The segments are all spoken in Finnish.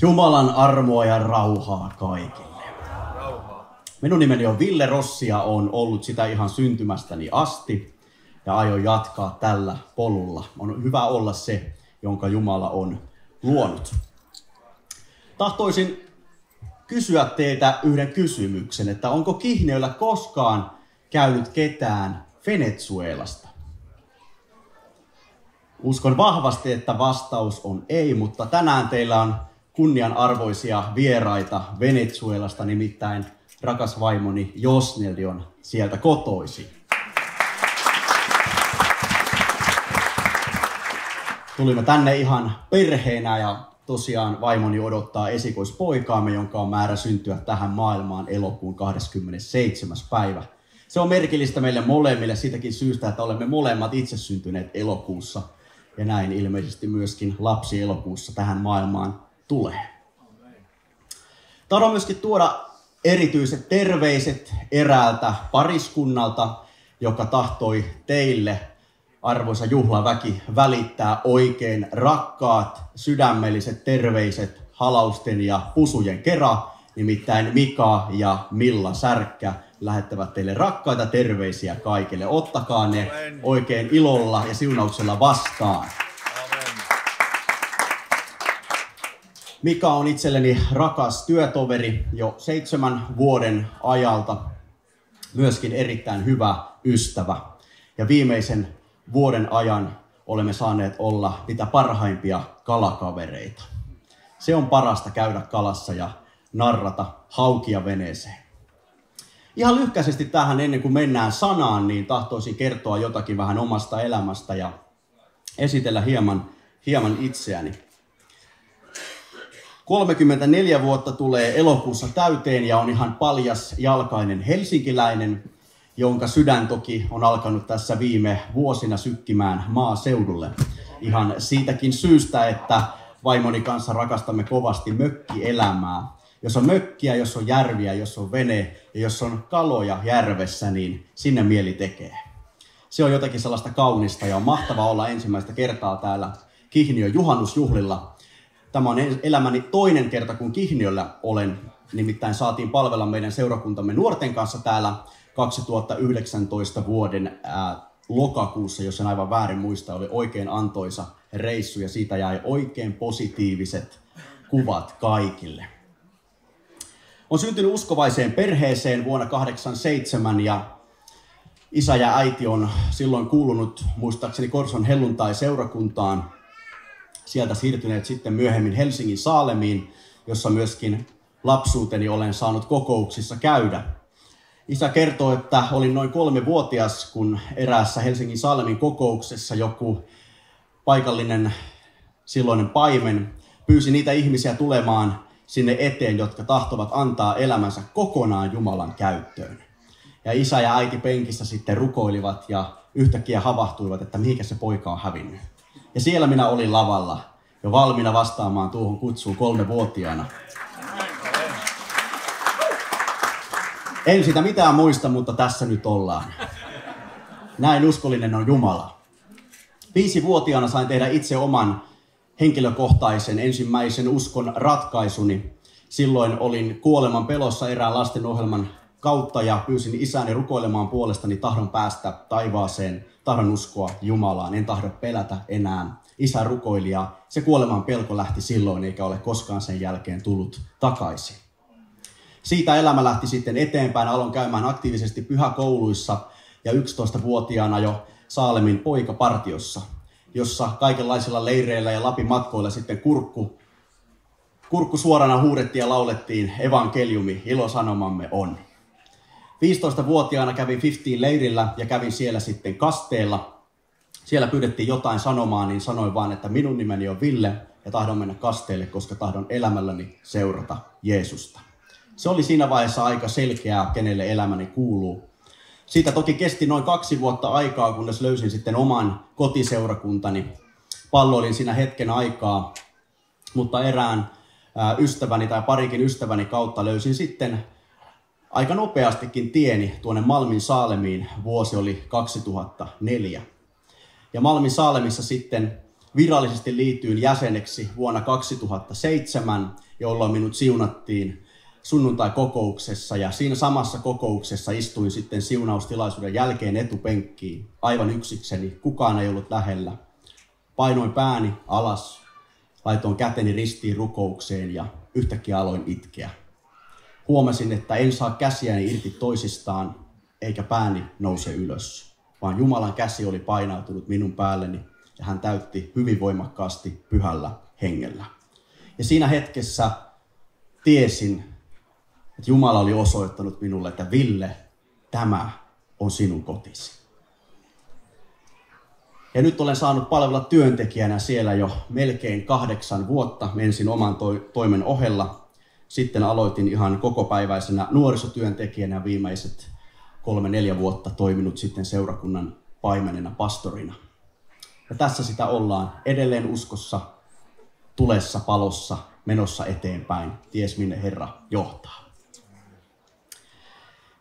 Jumalan armoa ja rauhaa kaikille. Minun nimeni on Ville Rossi ja on ollut sitä ihan syntymästäni asti ja aion jatkaa tällä polulla. On hyvä olla se, jonka Jumala on luonut. Tahtoisin kysyä teiltä yhden kysymyksen, että onko Kihneillä koskaan käynyt ketään Venezuelasta? Uskon vahvasti, että vastaus on ei, mutta tänään teillä on kunnianarvoisia vieraita Venezuelasta, nimittäin rakas vaimoni Josneldi on sieltä kotoisin. Tulimme tänne ihan perheenä ja tosiaan vaimoni odottaa esikoispoikaamme, jonka on määrä syntyä tähän maailmaan elokuun 27. päivä. Se on merkillistä meille molemmille siitäkin syystä, että olemme molemmat itse syntyneet elokuussa ja näin ilmeisesti myöskin lapsi elokuussa tähän maailmaan tulee. Tahdon myöskin tuoda erityiset terveiset eräältä pariskunnalta, joka tahtoi teille, arvoisa juhlaväki, välittää oikein rakkaat, sydämelliset terveiset halausten ja pusujen kera, nimittäin Mika ja Milla Särkkä lähettävät teille rakkaita terveisiä kaikille. Ottakaa ne oikein ilolla ja siunauksella vastaan. Mika on itselleni rakas työtoveri jo seitsemän vuoden ajalta, myöskin erittäin hyvä ystävä. Ja viimeisen vuoden ajan olemme saaneet olla mitä parhaimpia kalakavereita. Se on parasta käydä kalassa ja narrata haukia veneeseen. Ihan lyhkäisesti tähän ennen kuin mennään sanaan, niin tahtoisin kertoa jotakin vähän omasta elämästä ja esitellä hieman, hieman itseäni. 34 vuotta tulee elokuussa täyteen ja on ihan paljas jalkainen helsinkiläinen, jonka sydän toki on alkanut tässä viime vuosina sykkimään maaseudulle. Ihan siitäkin syystä, että vaimoni kanssa rakastamme kovasti mökkielämää. Jos on mökkiä, jos on järviä, jos on vene ja jos on kaloja järvessä, niin sinne mieli tekee. Se on jotakin sellaista kaunista ja on mahtava olla ensimmäistä kertaa täällä Kihniön juhannusjuhlilla Tämä on elämäni toinen kerta, kun Kihniöllä olen. Nimittäin saatiin palvella meidän seurakuntamme nuorten kanssa täällä 2019 vuoden ää, lokakuussa, jos en aivan väärin muista, oli oikein antoisa reissu ja siitä jäi oikein positiiviset kuvat kaikille. On syntynyt uskovaiseen perheeseen vuonna 87 ja isä ja äiti on silloin kuulunut muistaakseni Korson helluntai-seurakuntaan sieltä siirtyneet sitten myöhemmin Helsingin Saalemiin, jossa myöskin lapsuuteni olen saanut kokouksissa käydä. Isä kertoo, että olin noin kolme vuotias, kun eräässä Helsingin Saalemin kokouksessa joku paikallinen silloinen paimen pyysi niitä ihmisiä tulemaan sinne eteen, jotka tahtovat antaa elämänsä kokonaan Jumalan käyttöön. Ja isä ja äiti penkissä sitten rukoilivat ja yhtäkkiä havahtuivat, että mihinkä se poika on hävinnyt. Ja siellä minä olin lavalla jo valmiina vastaamaan tuohon kutsuun kolme vuotiaana. En sitä mitään muista, mutta tässä nyt ollaan. Näin uskollinen on Jumala. Viisi vuotiaana sain tehdä itse oman henkilökohtaisen ensimmäisen uskon ratkaisuni. Silloin olin kuoleman pelossa erään lastenohjelman kautta ja pyysin isäni rukoilemaan puolestani tahdon päästä taivaaseen, tahdon uskoa Jumalaan, en tahdo pelätä enää. Isä rukoili ja se kuoleman pelko lähti silloin eikä ole koskaan sen jälkeen tullut takaisin. Siitä elämä lähti sitten eteenpäin, aloin käymään aktiivisesti pyhäkouluissa ja 11-vuotiaana jo Saalemin poikapartiossa, jossa kaikenlaisilla leireillä ja Lapin matkoilla sitten kurkku, kurkku suorana huudettiin ja laulettiin evankeliumi, ilosanomamme on. 15-vuotiaana kävin 15 leirillä ja kävin siellä sitten kasteella. Siellä pyydettiin jotain sanomaan, niin sanoin vaan, että minun nimeni on Ville ja tahdon mennä kasteelle, koska tahdon elämälläni seurata Jeesusta. Se oli siinä vaiheessa aika selkeää, kenelle elämäni kuuluu. Siitä toki kesti noin kaksi vuotta aikaa, kunnes löysin sitten oman kotiseurakuntani. Palloilin siinä hetken aikaa, mutta erään ystäväni tai parikin ystäväni kautta löysin sitten aika nopeastikin tieni tuonne Malmin Saalemiin. Vuosi oli 2004. Ja Malmin Saalemissa sitten virallisesti liityin jäseneksi vuonna 2007, jolloin minut siunattiin sunnuntai-kokouksessa ja siinä samassa kokouksessa istuin sitten siunaustilaisuuden jälkeen etupenkkiin aivan yksikseni. Kukaan ei ollut lähellä. Painoin pääni alas, laitoin käteni ristiin rukoukseen ja yhtäkkiä aloin itkeä. Huomasin, että en saa käsiäni irti toisistaan, eikä pääni nouse ylös, vaan Jumalan käsi oli painautunut minun päälleni ja hän täytti hyvin voimakkaasti pyhällä hengellä. Ja siinä hetkessä tiesin, että Jumala oli osoittanut minulle, että Ville, tämä on sinun kotisi. Ja nyt olen saanut palvella työntekijänä siellä jo melkein kahdeksan vuotta ensin oman toimen ohella. Sitten aloitin ihan kokopäiväisenä nuorisotyöntekijänä viimeiset kolme-neljä vuotta toiminut sitten seurakunnan paimenena pastorina. Ja tässä sitä ollaan edelleen uskossa, tulessa, palossa, menossa eteenpäin, ties minne Herra johtaa.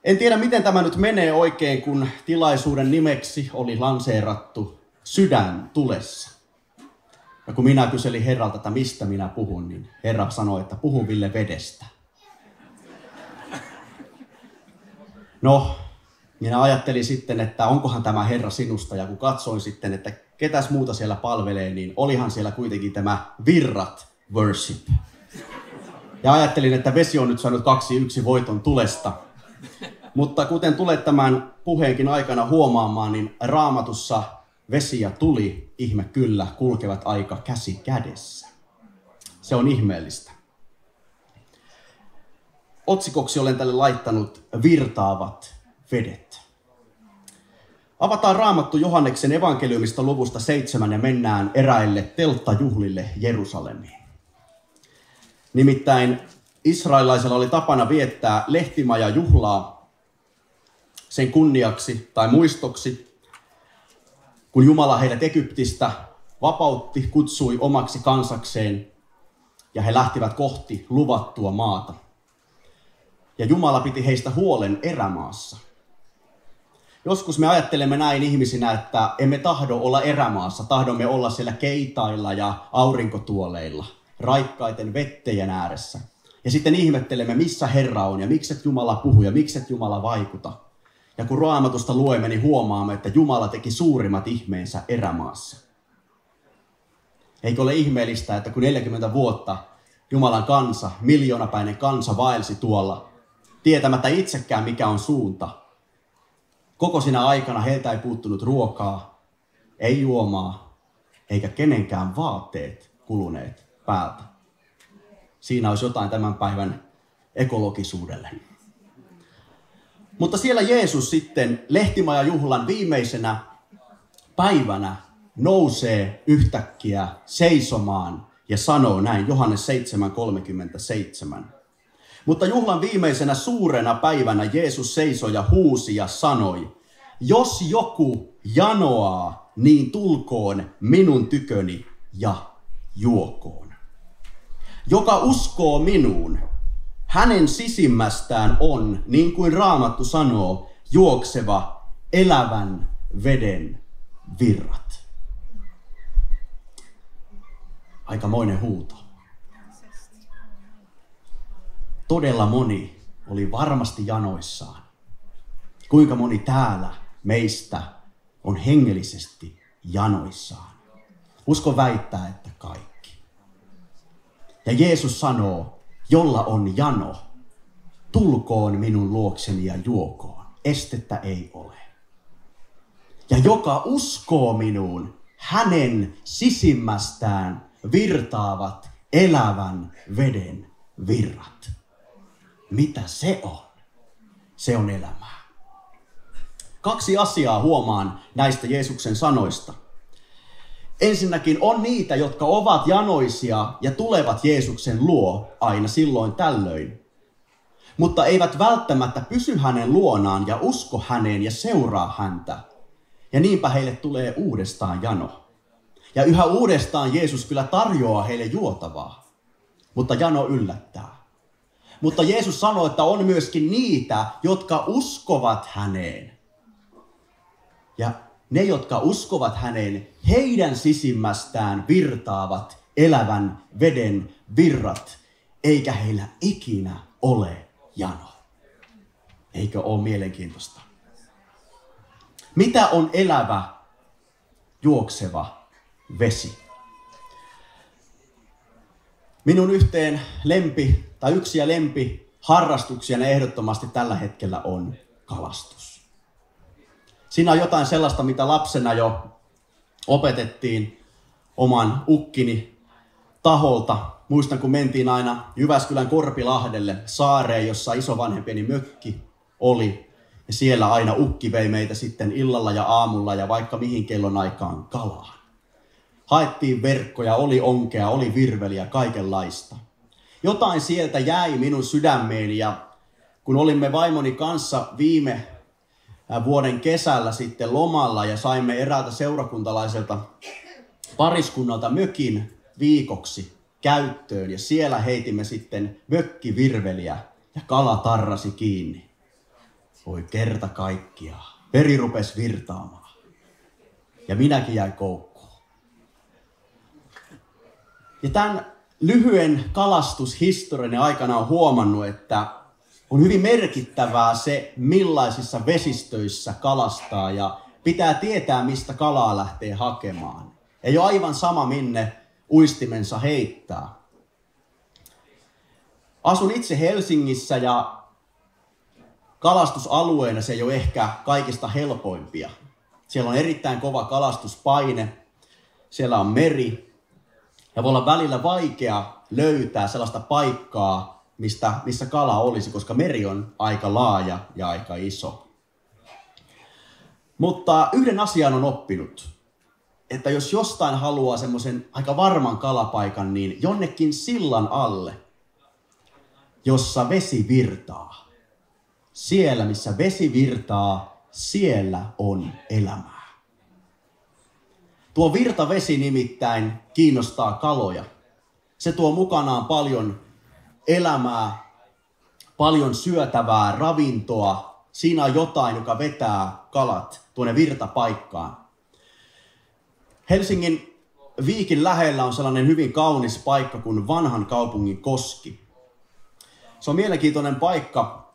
En tiedä, miten tämä nyt menee oikein, kun tilaisuuden nimeksi oli lanseerattu sydän tulessa. Ja kun minä kyselin Herralta, että mistä minä puhun, niin Herra sanoi, että puhun Ville vedestä. No, minä ajattelin sitten, että onkohan tämä Herra sinusta, ja kun katsoin sitten, että ketäs muuta siellä palvelee, niin olihan siellä kuitenkin tämä virrat worship. Ja ajattelin, että vesi on nyt saanut kaksi yksi voiton tulesta. Mutta kuten tulet tämän puheenkin aikana huomaamaan, niin raamatussa vesi ja tuli, ihme kyllä, kulkevat aika käsi kädessä. Se on ihmeellistä. Otsikoksi olen tälle laittanut virtaavat vedet. Avataan raamattu Johanneksen evankeliumista luvusta seitsemän ja mennään eräille telttajuhlille Jerusalemiin. Nimittäin israelaisella oli tapana viettää lehtimaja juhlaa sen kunniaksi tai muistoksi, kun Jumala heidät Egyptistä vapautti, kutsui omaksi kansakseen ja he lähtivät kohti luvattua maata. Ja Jumala piti heistä huolen erämaassa. Joskus me ajattelemme näin ihmisinä, että emme tahdo olla erämaassa, tahdomme olla siellä keitailla ja aurinkotuoleilla, raikkaiden vettejen ääressä. Ja sitten ihmettelemme, missä Herra on ja mikset Jumala puhuu ja mikset Jumala vaikuta. Ja kun raamatusta luemme, niin huomaamme, että Jumala teki suurimmat ihmeensä erämaassa. Eikö ole ihmeellistä, että kun 40 vuotta Jumalan kansa, miljoonapäinen kansa vaelsi tuolla, tietämättä itsekään mikä on suunta, Koko sinä aikana heiltä ei puuttunut ruokaa, ei juomaa, eikä kenenkään vaatteet kuluneet päältä. Siinä olisi jotain tämän päivän ekologisuudelle. Mutta siellä Jeesus sitten lehtimaja juhlan viimeisenä päivänä nousee yhtäkkiä seisomaan ja sanoo näin, Johannes 7.37. Mutta juhlan viimeisenä suurena päivänä Jeesus seisoi ja huusi ja sanoi, jos joku janoaa, niin tulkoon minun tyköni ja juokoon. Joka uskoo minuun, hänen sisimmästään on, niin kuin Raamattu sanoo, juokseva elävän veden virrat. Aikamoinen huuto todella moni oli varmasti janoissaan. Kuinka moni täällä meistä on hengellisesti janoissaan? Usko väittää, että kaikki. Ja Jeesus sanoo, jolla on jano, tulkoon minun luokseni ja juokoon. Estettä ei ole. Ja joka uskoo minuun, hänen sisimmästään virtaavat elävän veden virrat. Mitä se on? Se on elämää. Kaksi asiaa huomaan näistä Jeesuksen sanoista. Ensinnäkin on niitä, jotka ovat janoisia ja tulevat Jeesuksen luo aina silloin tällöin, mutta eivät välttämättä pysy hänen luonaan ja usko häneen ja seuraa häntä. Ja niinpä heille tulee uudestaan jano. Ja yhä uudestaan Jeesus kyllä tarjoaa heille juotavaa, mutta jano yllättää. Mutta Jeesus sanoi, että on myöskin niitä, jotka uskovat häneen. Ja ne, jotka uskovat häneen, heidän sisimmästään virtaavat elävän veden virrat, eikä heillä ikinä ole jano. Eikö ole mielenkiintoista? Mitä on elävä, juokseva vesi? Minun yhteen lempi, tai yksi ja lempi harrastuksia ehdottomasti tällä hetkellä on kalastus. Siinä on jotain sellaista, mitä lapsena jo opetettiin oman ukkini taholta. Muistan, kun mentiin aina Jyväskylän Korpilahdelle saareen, jossa isovanhempieni mökki oli. Ja siellä aina ukki vei meitä sitten illalla ja aamulla ja vaikka mihin kellon aikaan kalaan. Haettiin verkkoja, oli onkea, oli virveliä, kaikenlaista. Jotain sieltä jäi minun sydämeeni ja kun olimme vaimoni kanssa viime vuoden kesällä sitten lomalla ja saimme eräältä seurakuntalaiselta pariskunnalta mökin viikoksi käyttöön ja siellä heitimme sitten mökkivirveliä ja kala tarrasi kiinni. Voi kerta kaikkia. Veri rupesi virtaamaan. Ja minäkin jäin koukkuun. Ja tämän lyhyen kalastushistorian aikana on huomannut, että on hyvin merkittävää se, millaisissa vesistöissä kalastaa ja pitää tietää, mistä kalaa lähtee hakemaan. Ei ole aivan sama, minne uistimensa heittää. Asun itse Helsingissä ja kalastusalueena se ei ole ehkä kaikista helpoimpia. Siellä on erittäin kova kalastuspaine, siellä on meri ja voi olla välillä vaikea löytää sellaista paikkaa, mistä, missä kala olisi, koska meri on aika laaja ja aika iso. Mutta yhden asian on oppinut, että jos jostain haluaa semmoisen aika varman kalapaikan, niin jonnekin sillan alle, jossa vesi virtaa. Siellä, missä vesi virtaa, siellä on elämää. Tuo virtavesi nimittäin kiinnostaa kaloja. Se tuo mukanaan paljon elämää, paljon syötävää, ravintoa. Siinä on jotain, joka vetää kalat tuonne virtapaikkaan. Helsingin Viikin lähellä on sellainen hyvin kaunis paikka kuin vanhan kaupungin koski. Se on mielenkiintoinen paikka,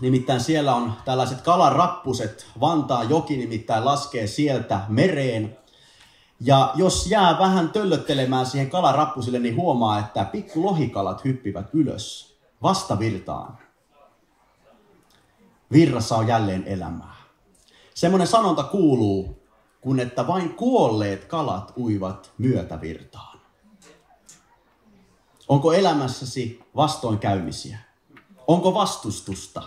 nimittäin siellä on tällaiset kalarappuset. Vantaan joki nimittäin laskee sieltä mereen. Ja jos jää vähän töllöttelemään siihen kalarappusille, niin huomaa, että pikku lohikalat hyppivät ylös vastavirtaan. Virrassa on jälleen elämää. Semmoinen sanonta kuuluu, kun että vain kuolleet kalat uivat myötävirtaan. Onko elämässäsi vastoinkäymisiä? Onko vastustusta?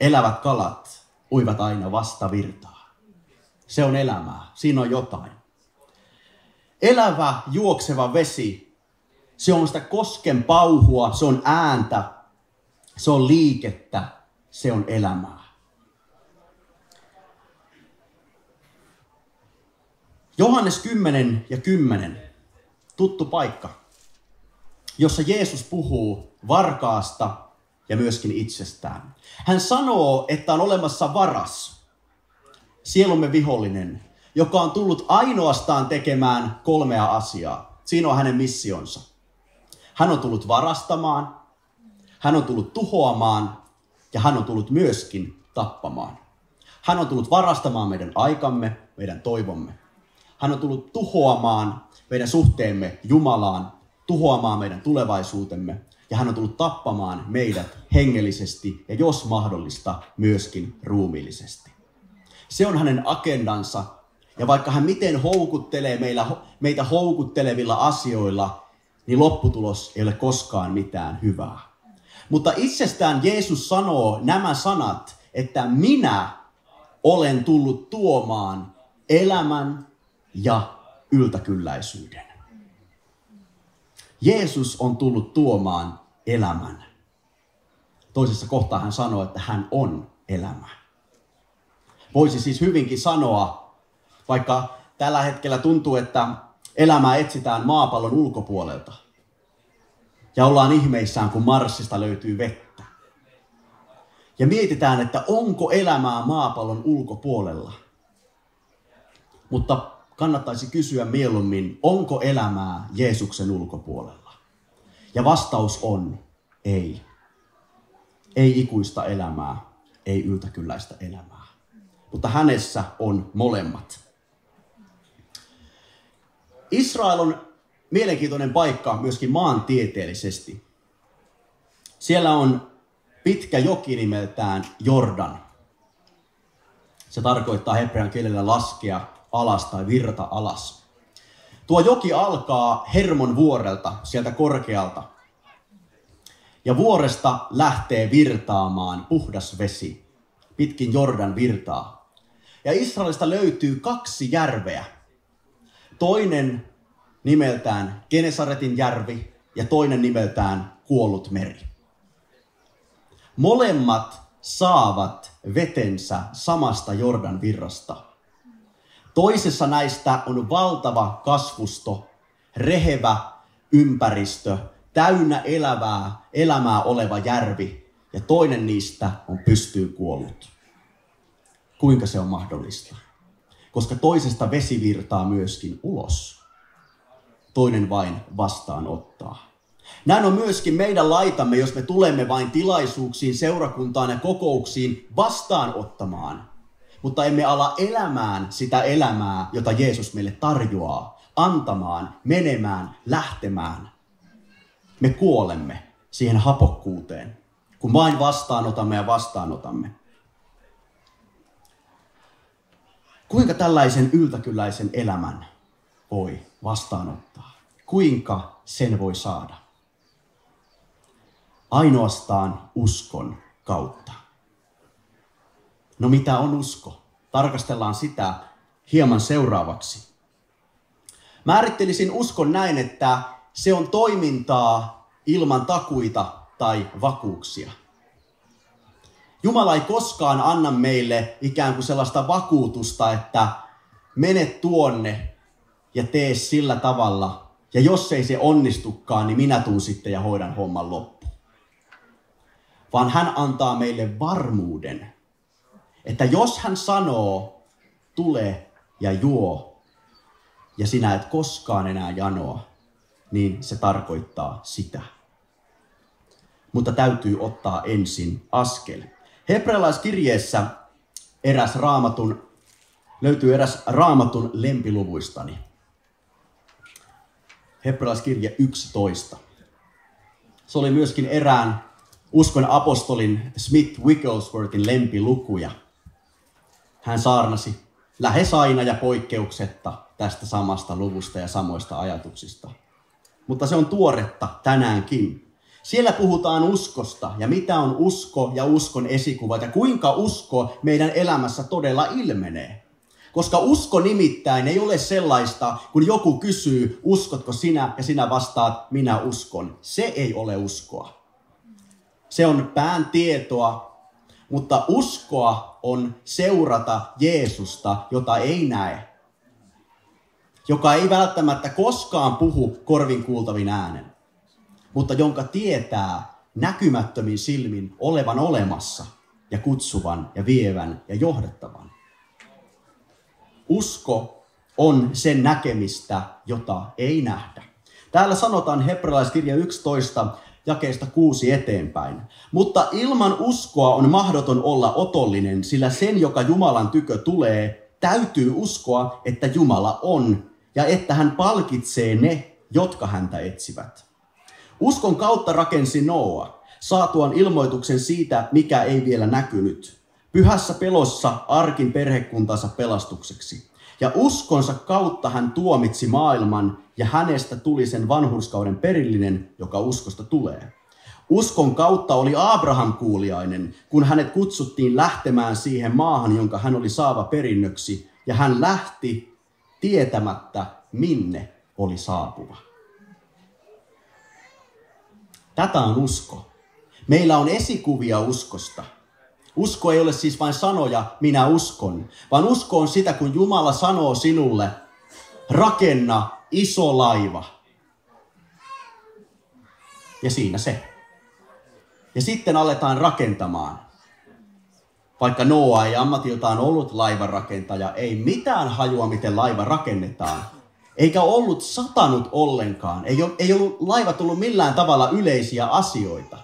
Elävät kalat uivat aina vastavirtaan. Se on elämää. Siinä on jotain. Elävä, juokseva vesi, se on sitä kosken pauhua, se on ääntä, se on liikettä, se on elämää. Johannes 10 ja 10, tuttu paikka, jossa Jeesus puhuu varkaasta ja myöskin itsestään. Hän sanoo, että on olemassa varas, sielumme vihollinen, joka on tullut ainoastaan tekemään kolmea asiaa. Siinä on hänen missionsa. Hän on tullut varastamaan, hän on tullut tuhoamaan ja hän on tullut myöskin tappamaan. Hän on tullut varastamaan meidän aikamme, meidän toivomme. Hän on tullut tuhoamaan meidän suhteemme Jumalaan, tuhoamaan meidän tulevaisuutemme. Ja hän on tullut tappamaan meidät hengellisesti ja jos mahdollista myöskin ruumiillisesti. Se on hänen agendansa. Ja vaikka hän miten houkuttelee meillä, meitä houkuttelevilla asioilla, niin lopputulos ei ole koskaan mitään hyvää. Mutta itsestään Jeesus sanoo nämä sanat, että minä olen tullut tuomaan elämän ja yltäkylläisyyden. Jeesus on tullut tuomaan elämän. Toisessa kohtaa hän sanoo, että hän on elämä. Voisi siis hyvinkin sanoa, vaikka tällä hetkellä tuntuu, että elämää etsitään maapallon ulkopuolelta. Ja ollaan ihmeissään, kun Marsista löytyy vettä. Ja mietitään, että onko elämää maapallon ulkopuolella. Mutta kannattaisi kysyä mieluummin, onko elämää Jeesuksen ulkopuolella? Ja vastaus on ei. Ei ikuista elämää, ei yltäkylläistä elämää. Mutta hänessä on molemmat. Israel on mielenkiintoinen paikka myöskin maantieteellisesti. Siellä on pitkä joki nimeltään Jordan. Se tarkoittaa hebrean kielellä laskea alas tai virta alas. Tuo joki alkaa Hermon vuorelta, sieltä korkealta. Ja vuoresta lähtee virtaamaan puhdas vesi, pitkin Jordan virtaa. Ja Israelista löytyy kaksi järveä. Toinen nimeltään Genesaretin järvi ja toinen nimeltään Kuollut meri. Molemmat saavat vetensä samasta Jordan virrasta. Toisessa näistä on valtava kasvusto, rehevä ympäristö, täynnä elävää, elämää oleva järvi, ja toinen niistä on pystyy kuollut. Kuinka se on mahdollista? Koska toisesta vesi virtaa myöskin ulos. Toinen vain vastaanottaa. Näin on myöskin meidän laitamme, jos me tulemme vain tilaisuuksiin, seurakuntaan ja kokouksiin vastaanottamaan. Mutta emme ala elämään sitä elämää, jota Jeesus meille tarjoaa, antamaan, menemään, lähtemään. Me kuolemme siihen hapokkuuteen, kun vain vastaanotamme ja vastaanotamme. Kuinka tällaisen yltäkylläisen elämän voi vastaanottaa? Kuinka sen voi saada? ainoastaan uskon kautta. No mitä on usko? Tarkastellaan sitä hieman seuraavaksi. Määrittelisin uskon näin, että se on toimintaa ilman takuita tai vakuuksia. Jumala ei koskaan anna meille ikään kuin sellaista vakuutusta, että mene tuonne ja tee sillä tavalla. Ja jos ei se onnistukaan, niin minä tuun sitten ja hoidan homman loppuun vaan hän antaa meille varmuuden, että jos hän sanoo, tule ja juo, ja sinä et koskaan enää janoa, niin se tarkoittaa sitä. Mutta täytyy ottaa ensin askel. Hebrealaiskirjeessä eräs raamatun, löytyy eräs raamatun lempiluvuistani. Hebrealaiskirje 11. Se oli myöskin erään uskon apostolin Smith Wigglesworthin lempilukuja. Hän saarnasi lähes aina ja poikkeuksetta tästä samasta luvusta ja samoista ajatuksista. Mutta se on tuoretta tänäänkin. Siellä puhutaan uskosta ja mitä on usko ja uskon esikuvat ja kuinka usko meidän elämässä todella ilmenee. Koska usko nimittäin ei ole sellaista, kun joku kysyy, uskotko sinä, ja sinä vastaat, minä uskon. Se ei ole uskoa se on pään tietoa, mutta uskoa on seurata Jeesusta, jota ei näe. Joka ei välttämättä koskaan puhu korvin kuultavin äänen, mutta jonka tietää näkymättömin silmin olevan olemassa ja kutsuvan ja vievän ja johdettavan. Usko on sen näkemistä, jota ei nähdä. Täällä sanotaan hebrealaiskirja 11, jakeesta kuusi eteenpäin. Mutta ilman uskoa on mahdoton olla otollinen, sillä sen, joka Jumalan tykö tulee, täytyy uskoa, että Jumala on ja että hän palkitsee ne, jotka häntä etsivät. Uskon kautta rakensi Noa, saatuan ilmoituksen siitä, mikä ei vielä näkynyt. Pyhässä pelossa arkin perhekuntansa pelastukseksi. Ja uskonsa kautta hän tuomitsi maailman ja hänestä tuli sen vanhurskauden perillinen, joka uskosta tulee. Uskon kautta oli Abraham kuuliainen, kun hänet kutsuttiin lähtemään siihen maahan, jonka hän oli saava perinnöksi, ja hän lähti tietämättä, minne oli saapuva. Tätä on usko. Meillä on esikuvia uskosta. Usko ei ole siis vain sanoja, minä uskon, vaan usko on sitä, kun Jumala sanoo sinulle, rakenna iso laiva. Ja siinä se. Ja sitten aletaan rakentamaan. Vaikka Noa ei ammatiltaan ollut laivarakentaja, ei mitään hajua, miten laiva rakennetaan. Eikä ollut satanut ollenkaan. Ei, ei ollut laiva tullut millään tavalla yleisiä asioita.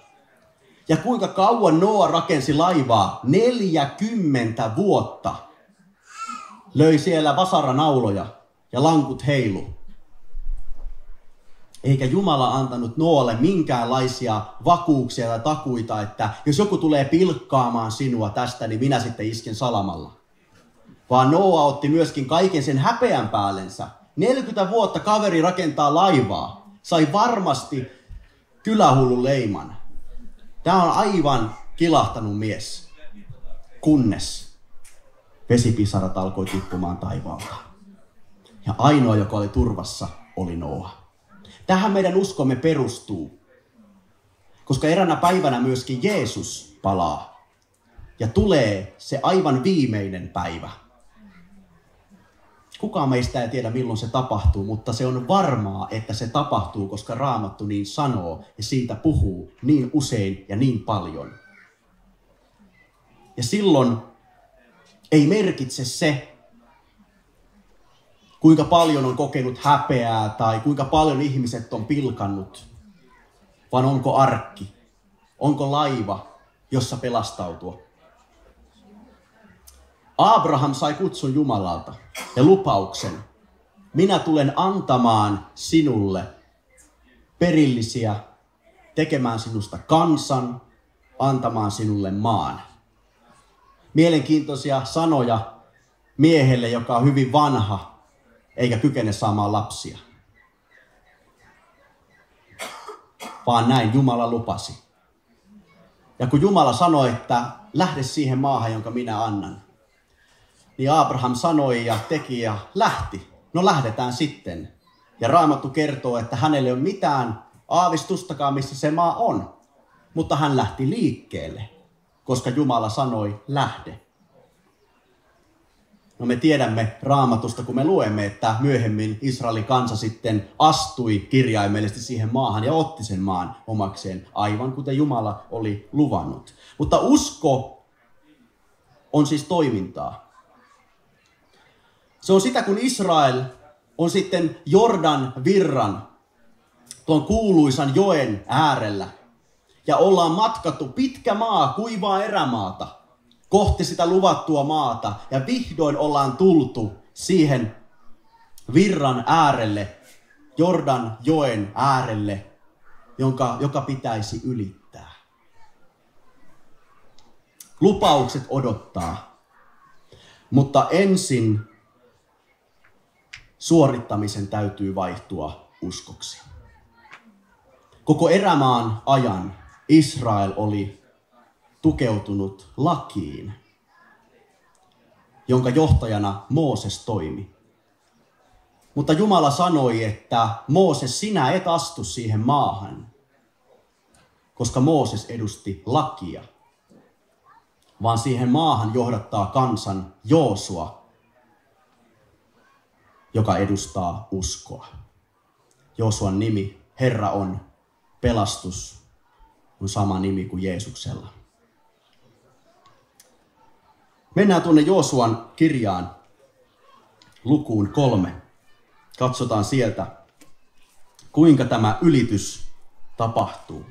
Ja kuinka kauan Noa rakensi laivaa? 40 vuotta. Löi siellä vasaranauloja ja lankut heilu. Eikä Jumala antanut Noolle minkäänlaisia vakuuksia tai takuita, että jos joku tulee pilkkaamaan sinua tästä, niin minä sitten isken salamalla. Vaan Noa otti myöskin kaiken sen häpeän päällensä. 40 vuotta kaveri rakentaa laivaa. Sai varmasti kylähullun leiman. Tämä on aivan kilahtanut mies. Kunnes vesipisarat alkoi tippumaan taivaalta. Ja ainoa, joka oli turvassa, oli Noa. Tähän meidän uskomme perustuu. Koska eränä päivänä myöskin Jeesus palaa. Ja tulee se aivan viimeinen päivä. Kukaan meistä ei tiedä milloin se tapahtuu, mutta se on varmaa, että se tapahtuu, koska Raamattu niin sanoo ja siitä puhuu niin usein ja niin paljon. Ja silloin ei merkitse se, kuinka paljon on kokenut häpeää tai kuinka paljon ihmiset on pilkannut, vaan onko arkki, onko laiva, jossa pelastautua. Abraham sai kutsun Jumalalta ja lupauksen. Minä tulen antamaan sinulle perillisiä, tekemään sinusta kansan, antamaan sinulle maan. Mielenkiintoisia sanoja miehelle, joka on hyvin vanha, eikä kykene saamaan lapsia. Vaan näin Jumala lupasi. Ja kun Jumala sanoi, että lähde siihen maahan, jonka minä annan, niin Abraham sanoi ja teki ja lähti. No lähdetään sitten. Ja Raamattu kertoo, että hänelle ei ole mitään aavistustakaan, missä se maa on. Mutta hän lähti liikkeelle, koska Jumala sanoi, lähde. No me tiedämme raamatusta, kun me luemme, että myöhemmin Israelin kansa sitten astui kirjaimellisesti siihen maahan ja otti sen maan omakseen, aivan kuten Jumala oli luvannut. Mutta usko on siis toimintaa. Se on sitä, kun Israel on sitten Jordan virran, tuon kuuluisan joen äärellä. Ja ollaan matkattu pitkä maa, kuivaa erämaata – kohti sitä luvattua maata ja vihdoin ollaan tultu siihen virran äärelle, Jordan joen äärelle, jonka, joka pitäisi ylittää. Lupaukset odottaa, mutta ensin suorittamisen täytyy vaihtua uskoksi. Koko erämaan ajan Israel oli tukeutunut lakiin, jonka johtajana Mooses toimi. Mutta Jumala sanoi, että Mooses, sinä et astu siihen maahan, koska Mooses edusti lakia, vaan siihen maahan johdattaa kansan Joosua, joka edustaa uskoa. Joosuan nimi, Herra on, pelastus on sama nimi kuin Jeesuksella. Mennään tuonne Joosuan kirjaan lukuun kolme. Katsotaan sieltä, kuinka tämä ylitys tapahtuu.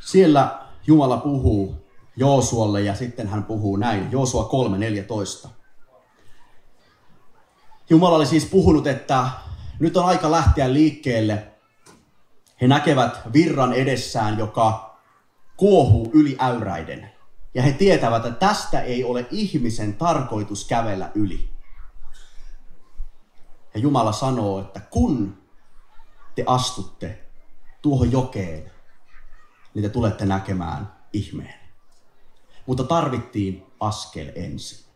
Siellä Jumala puhuu Joosualle ja sitten hän puhuu näin, Joosua 3.14. Jumala oli siis puhunut, että nyt on aika lähteä liikkeelle he näkevät virran edessään, joka kuohuu yli äyräiden. Ja he tietävät, että tästä ei ole ihmisen tarkoitus kävellä yli. Ja Jumala sanoo, että kun te astutte tuohon jokeen, niin te tulette näkemään ihmeen. Mutta tarvittiin askel ensin.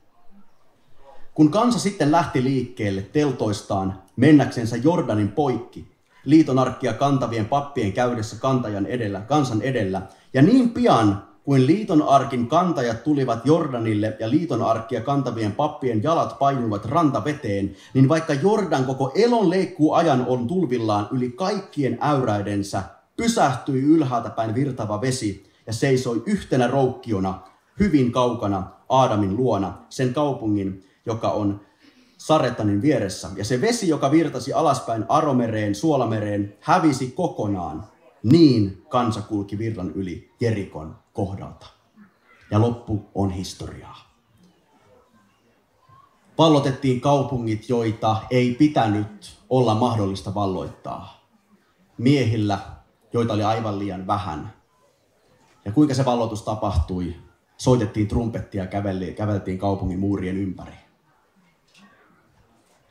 Kun kansa sitten lähti liikkeelle teltoistaan mennäksensä Jordanin poikki, liitonarkkia kantavien pappien käydessä kantajan edellä, kansan edellä. Ja niin pian kuin liiton arkin kantajat tulivat Jordanille ja liiton arkkia kantavien pappien jalat painuivat rantaveteen, niin vaikka Jordan koko elon leikkuu ajan on tulvillaan yli kaikkien äyräidensä, pysähtyi ylhäältä päin virtava vesi ja seisoi yhtenä roukkiona hyvin kaukana Aadamin luona, sen kaupungin, joka on Saretanin vieressä. Ja se vesi, joka virtasi alaspäin Aromereen, Suolamereen, hävisi kokonaan. Niin kansa kulki virran yli Jerikon kohdalta. Ja loppu on historiaa. Vallotettiin kaupungit, joita ei pitänyt olla mahdollista valloittaa. Miehillä, joita oli aivan liian vähän. Ja kuinka se valloitus tapahtui? Soitettiin trumpettia ja käveltiin kaupungin muurien ympäri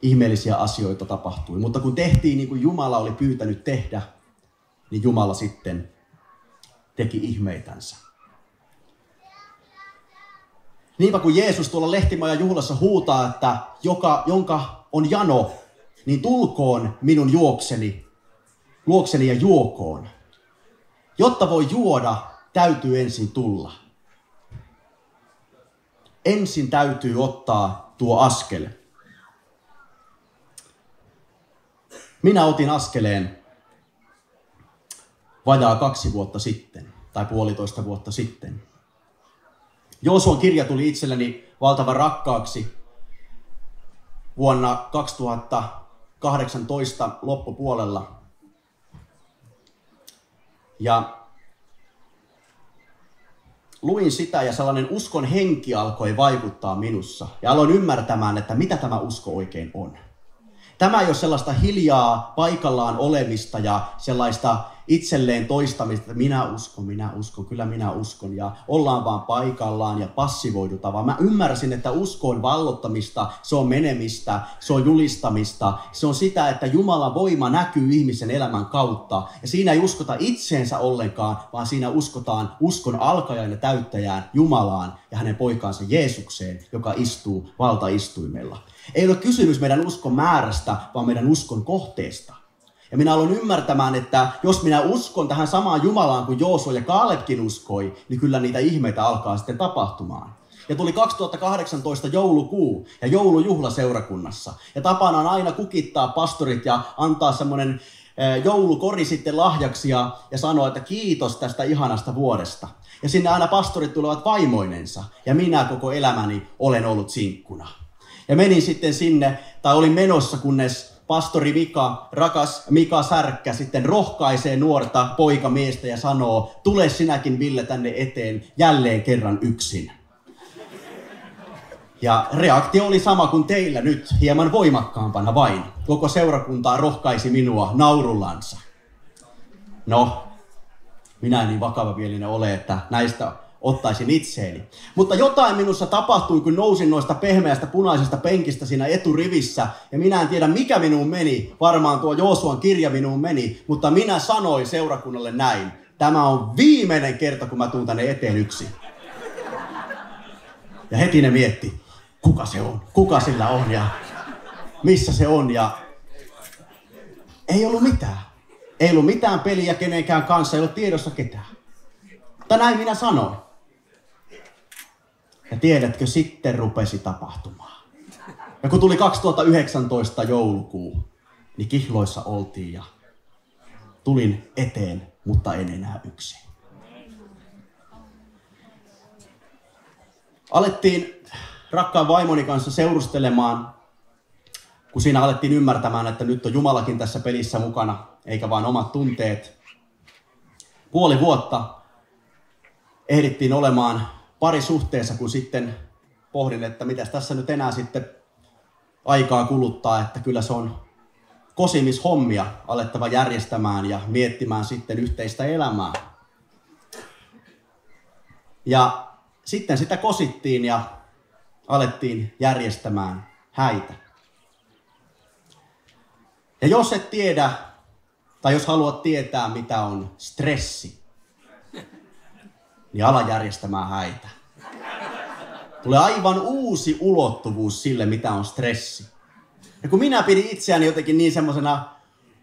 ihmeellisiä asioita tapahtui. Mutta kun tehtiin niin kuin Jumala oli pyytänyt tehdä, niin Jumala sitten teki ihmeitänsä. Niinpä kun Jeesus tuolla lehtimaja juhlassa huutaa, että joka, jonka on jano, niin tulkoon minun juokseni, luokseni ja juokoon. Jotta voi juoda, täytyy ensin tulla. Ensin täytyy ottaa tuo askel. Minä otin askeleen vajaa kaksi vuotta sitten, tai puolitoista vuotta sitten. Joosuan kirja tuli itselleni valtavan rakkaaksi vuonna 2018 loppupuolella. Ja luin sitä ja sellainen uskon henki alkoi vaikuttaa minussa. Ja aloin ymmärtämään, että mitä tämä usko oikein on. Tämä ei ole sellaista hiljaa paikallaan olemista ja sellaista itselleen toistamista, että minä uskon, minä uskon, kyllä minä uskon ja ollaan vaan paikallaan ja passivoiduta, vaan mä ymmärsin, että usko on vallottamista, se on menemistä, se on julistamista, se on sitä, että Jumalan voima näkyy ihmisen elämän kautta. Ja siinä ei uskota itseensä ollenkaan, vaan siinä uskotaan uskon alkajan ja täyttäjään Jumalaan ja hänen poikaansa Jeesukseen, joka istuu valtaistuimella. Ei ole kysymys meidän uskon määrästä, vaan meidän uskon kohteesta. Ja minä aloin ymmärtämään, että jos minä uskon tähän samaan Jumalaan kuin Joosua ja Kaaletkin uskoi, niin kyllä niitä ihmeitä alkaa sitten tapahtumaan. Ja tuli 2018 joulukuu ja joulujuhla seurakunnassa. Ja tapana on aina kukittaa pastorit ja antaa semmoinen joulukori sitten lahjaksi ja, ja sanoa, että kiitos tästä ihanasta vuodesta. Ja sinne aina pastorit tulevat vaimoinensa. Ja minä koko elämäni olen ollut sinkkuna. Ja menin sitten sinne, tai olin menossa, kunnes pastori Mika, rakas Mika Särkkä sitten rohkaisee nuorta poikamiestä ja sanoo, tule sinäkin Ville tänne eteen jälleen kerran yksin. Ja reaktio oli sama kuin teillä nyt, hieman voimakkaampana vain. Koko seurakuntaa rohkaisi minua naurullansa. No, minä niin vakava mielinen ole, että näistä ottaisin itseeni. Mutta jotain minussa tapahtui, kun nousin noista pehmeästä punaisesta penkistä siinä eturivissä. Ja minä en tiedä, mikä minuun meni. Varmaan tuo Joosuan kirja minuun meni. Mutta minä sanoin seurakunnalle näin. Tämä on viimeinen kerta, kun mä tuun tänne eteen yksin. Ja heti ne mietti, kuka se on, kuka sillä on ja missä se on. Ja ei ollut mitään. Ei ollut mitään peliä kenenkään kanssa, ei ollut tiedossa ketään. Mutta näin minä sanoin. Ja tiedätkö, sitten rupesi tapahtumaan. Ja kun tuli 2019 joulukuu, niin kihloissa oltiin ja tulin eteen, mutta en enää yksin. Alettiin rakkaan vaimoni kanssa seurustelemaan, kun siinä alettiin ymmärtämään, että nyt on Jumalakin tässä pelissä mukana, eikä vain omat tunteet. Puoli vuotta ehdittiin olemaan parisuhteessa, kun sitten pohdin, että mitä tässä nyt enää sitten aikaa kuluttaa, että kyllä se on kosimishommia alettava järjestämään ja miettimään sitten yhteistä elämää. Ja sitten sitä kosittiin ja alettiin järjestämään häitä. Ja jos et tiedä, tai jos haluat tietää, mitä on stressi, niin ala järjestämään häitä. Tulee aivan uusi ulottuvuus sille, mitä on stressi. Ja kun minä pidin itseäni jotenkin niin semmoisena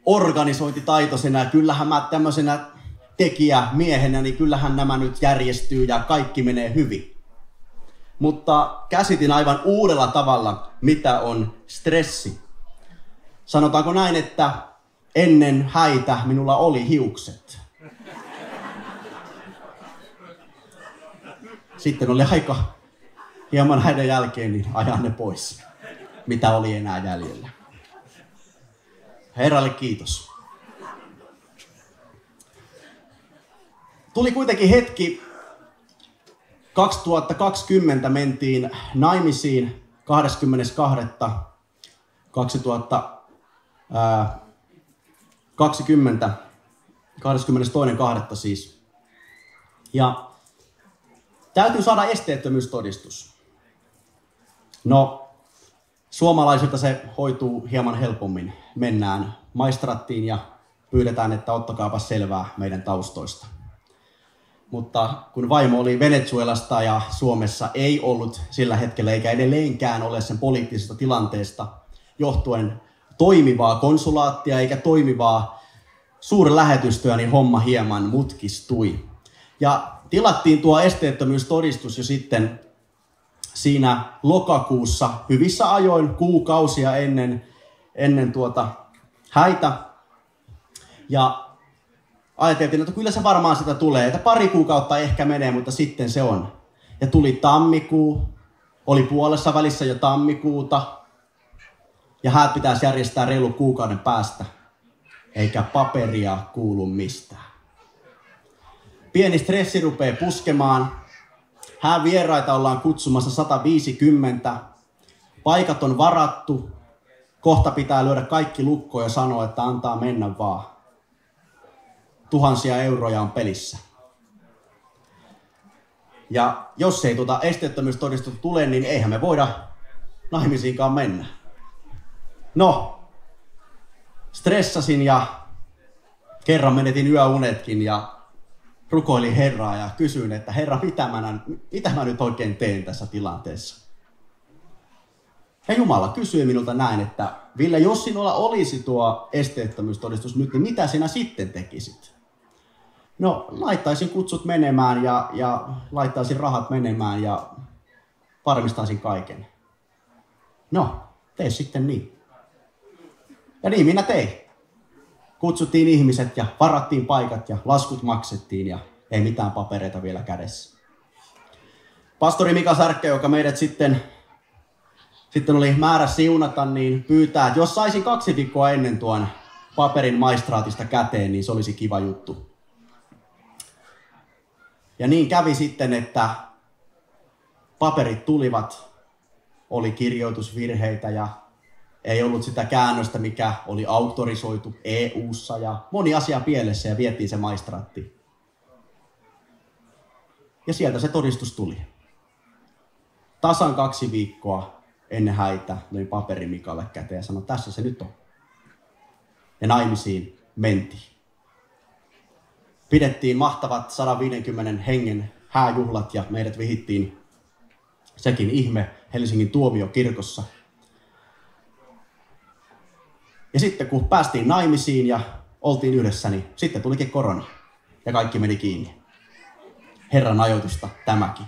organisointitaitoisena, ja kyllähän mä tämmöisenä tekijämiehenä, niin kyllähän nämä nyt järjestyy ja kaikki menee hyvin. Mutta käsitin aivan uudella tavalla, mitä on stressi. Sanotaanko näin, että ennen häitä minulla oli hiukset sitten oli aika hieman häiden jälkeen niin ajaa ne pois, mitä oli enää jäljellä. Herralle kiitos. Tuli kuitenkin hetki, 2020 mentiin naimisiin 22. 2020, 22.2. siis. Ja täytyy saada esteettömyystodistus. No, suomalaisilta se hoituu hieman helpommin. Mennään maistrattiin ja pyydetään, että ottakaapa selvää meidän taustoista. Mutta kun vaimo oli Venezuelasta ja Suomessa ei ollut sillä hetkellä eikä edelleenkään ole sen poliittisesta tilanteesta johtuen toimivaa konsulaattia eikä toimivaa suurlähetystöä, niin homma hieman mutkistui. Ja tilattiin tuo esteettömyystodistus jo sitten siinä lokakuussa hyvissä ajoin kuukausia ennen, ennen tuota häitä. Ja ajateltiin, että kyllä se varmaan sitä tulee, että pari kuukautta ehkä menee, mutta sitten se on. Ja tuli tammikuu, oli puolessa välissä jo tammikuuta, ja häät pitäisi järjestää reilu kuukauden päästä, eikä paperia kuulu mistään. Pieni stressi rupeaa puskemaan, Hään vieraita ollaan kutsumassa 150. Paikat on varattu. Kohta pitää lyödä kaikki lukkoon ja sanoa, että antaa mennä vaan. Tuhansia euroja on pelissä. Ja jos ei tuota esteettömyystodistusta tule, niin eihän me voida naimisiinkaan mennä. No, stressasin ja kerran menetin yöunetkin ja rukoilin Herraa ja kysyin, että Herra, mitä mä, mitä mä nyt oikein teen tässä tilanteessa? Ja Jumala kysyi minulta näin, että Ville, jos sinulla olisi tuo esteettömyystodistus nyt, niin mitä sinä sitten tekisit? No, laittaisin kutsut menemään ja, ja laittaisin rahat menemään ja varmistaisin kaiken. No, tee sitten niin. Ja niin minä tein kutsuttiin ihmiset ja varattiin paikat ja laskut maksettiin ja ei mitään papereita vielä kädessä. Pastori Mika Särkkä, joka meidät sitten, sitten oli määrä siunata, niin pyytää, että jos saisin kaksi viikkoa ennen tuon paperin maistraatista käteen, niin se olisi kiva juttu. Ja niin kävi sitten, että paperit tulivat, oli kirjoitusvirheitä ja ei ollut sitä käännöstä, mikä oli auktorisoitu EU-ssa ja moni asia pielessä ja vietiin se maistraatti. Ja sieltä se todistus tuli. Tasan kaksi viikkoa ennen häitä löin paperi Mikalle käteen ja sanoi, tässä se nyt on. Ja naimisiin mentiin. Pidettiin mahtavat 150 hengen hääjuhlat ja meidät vihittiin sekin ihme Helsingin tuomiokirkossa – ja sitten kun päästiin naimisiin ja oltiin yhdessä, niin sitten tulikin korona. Ja kaikki meni kiinni. Herran ajoitusta tämäkin.